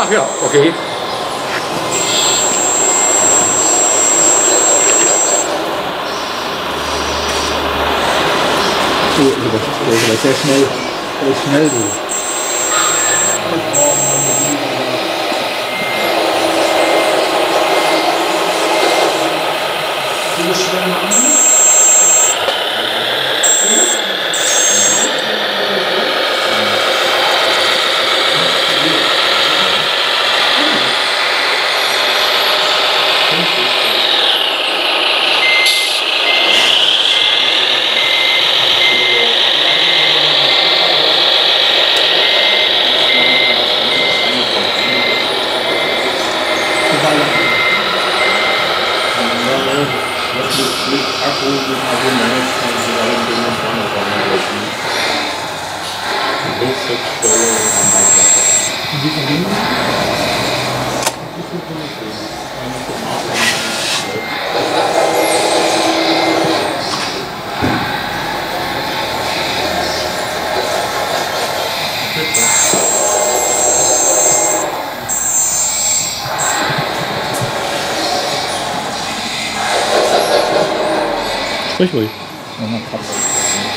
Ja, ja, okay. Du, du, sehr schnell, sehr schnell, du. Sprich ruhig. 思ったとす。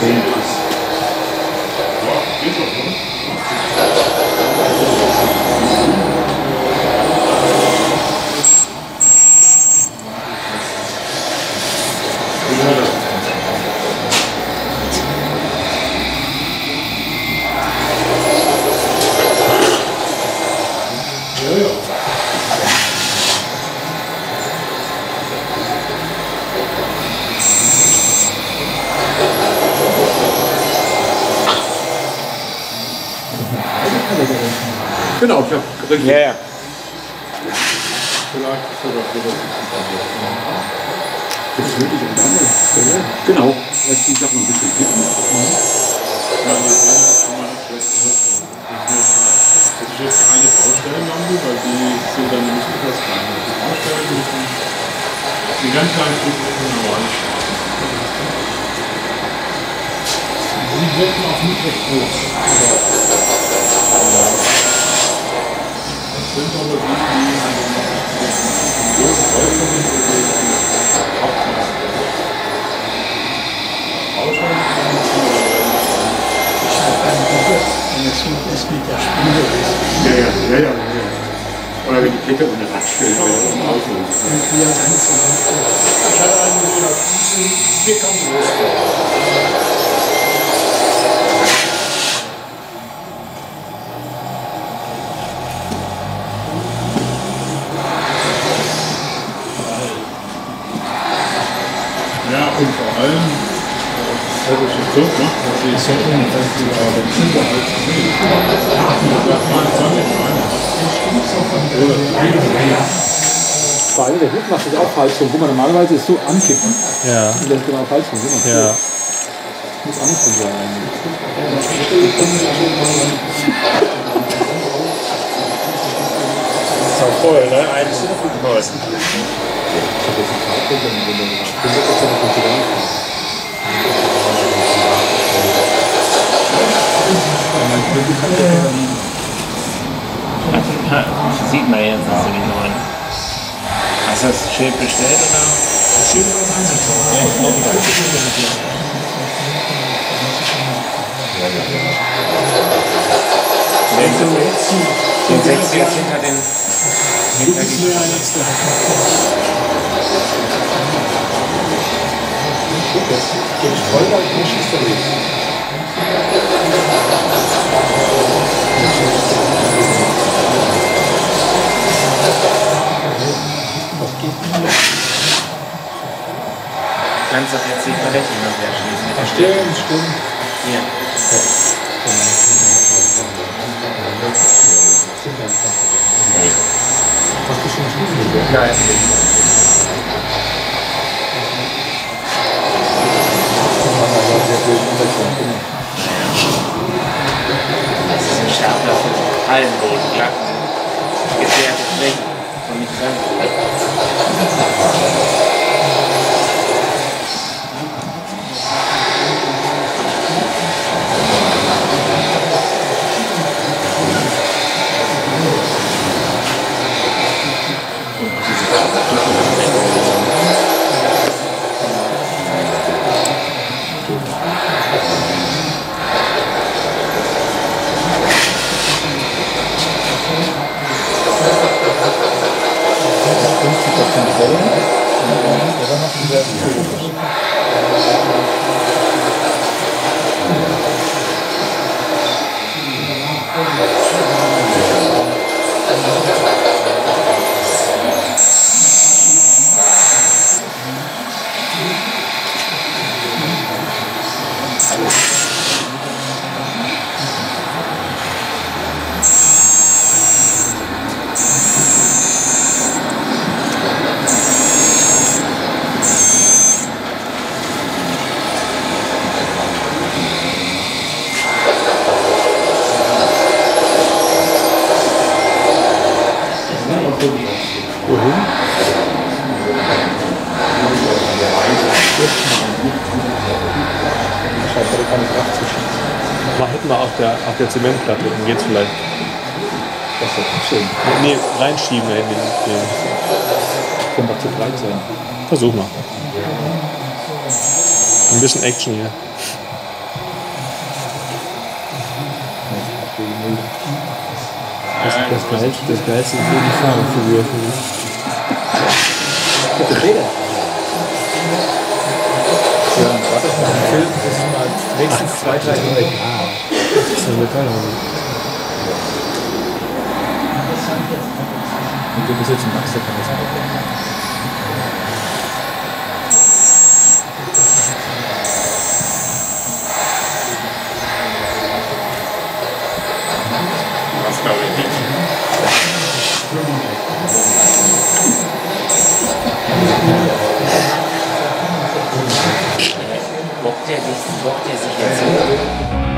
ね Genau, ich habe richtig. Ja, ja. Vielleicht sogar. Das ist wirklich eine andere Stelle. Genau. Lässt die Sachen ein bisschen kippen. Das ist schon mal schlecht gehört. Das ist jetzt keine Baustellenlampe, weil die sind dann nämlich etwas kleiner. Die Baustellen müssen die ganz kleinen Stücke müssen normal schlafen. Sie wirken auch nicht recht groß. Das sind aber die, die die Ich habe einen Begriff, wenn es so ist mit der Spule ist. Ja, ja, ja, ja. ja. Oder wenn die Kette ohne Radstelle wäre im Auto. Und wir ganz Ich hatte einen so einer Fuße, hier kam und vor allem, das ist schon so, ne? dass sie so ungefähr aber unterhalb Das war ein Sonnenschein. Vor allem der Hut macht sich auch falsch rum. Guck mal, normalerweise ist so ankippen. Ja. Und das ist genau falsch rum. Ja. Muss andersrum sein eigentlich. Ist auch voll, ne? Eins voll. Ich habe jetzt einen Zeitpunkt, wenn wenn du 100% Konkurrenz Sieht man jetzt, dass du die neuen. Hast du das Schild bestellt oder? Den du den setzt du jetzt hinter den die Jetzt Vollwald nicht ist der Weg. Du kannst doch jetzt die Palette hin und her schließen. der Stimmt, stimmt. Hier. Untergrund. Das ist ein Stapler für Hallenboden, glatt, geteerte Flächen und nicht Sand. Wohin? Scheint gerade keine Kraft zu schieben. Mal hätten wir auf der, auf der Zementplatte, dann geht's vielleicht. Das doch schön. Nee, reinschieben in den, den. Kann doch zu breit sein. Versuch mal. Ein bisschen Action hier. Das, das, Geilste, das Geilste ist die Fahrerfigur für mich. Bitte, bitte. Ja, warte mal, ein Film, ist mal wenigstens zwei, drei Jahre. Das ist ja total Und du bist jetzt ein Max, der kann das auch. bahçe dizisi, bahçesi kesin.